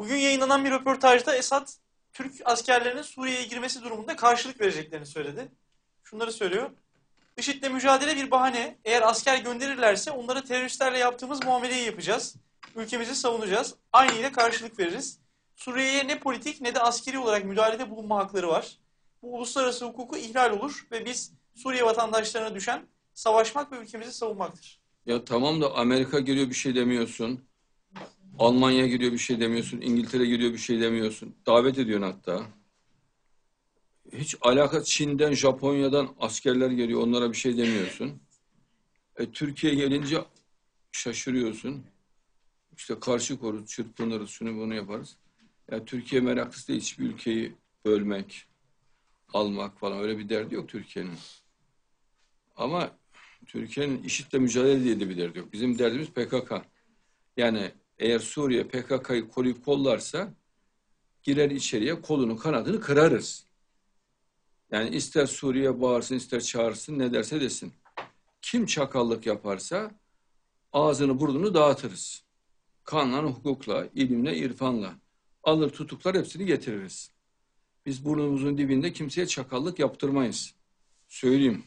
Bugün yayınlanan bir röportajda Esad Türk askerlerinin Suriye'ye girmesi durumunda karşılık vereceklerini söyledi. Şunları söylüyor. IŞİD'le mücadele bir bahane. Eğer asker gönderirlerse onlara teröristlerle yaptığımız muameleyi yapacağız. Ülkemizi savunacağız. Aynı ile karşılık veririz. Suriye'ye ne politik ne de askeri olarak müdahalede bulunma hakları var. Bu uluslararası hukuku ihlal olur ve biz Suriye vatandaşlarına düşen savaşmak ve ülkemizi savunmaktır. Ya tamam da Amerika giriyor bir şey demiyorsun. Almanya giriyor bir şey demiyorsun. İngiltere giriyor bir şey demiyorsun. Davet ediyorsun hatta. Hiç alaka Çin'den, Japonya'dan askerler geliyor. Onlara bir şey demiyorsun. E, Türkiye gelince şaşırıyorsun. İşte karşı koruz, çırpınırız, şunu bunu yaparız. Ya Türkiye meraklısı değil hiçbir ülkeyi bölmek, almak falan öyle bir derdi yok Türkiye'nin. Ama Türkiye'nin IŞİD'le mücadele diye de bir derdi yok. Bizim derdimiz PKK. Yani eğer Suriye PKK'yı koruyup kollarsa girer içeriye kolunu kanadını kırarız. Yani ister Suriye bağırsın ister çağırsın ne derse desin. Kim çakallık yaparsa ağzını burnunu dağıtırız. Kanla, hukukla, ilimle, irfanla. Alır tutuklar hepsini getiririz. Biz burnumuzun dibinde kimseye çakallık yaptırmayız. Söyleyeyim.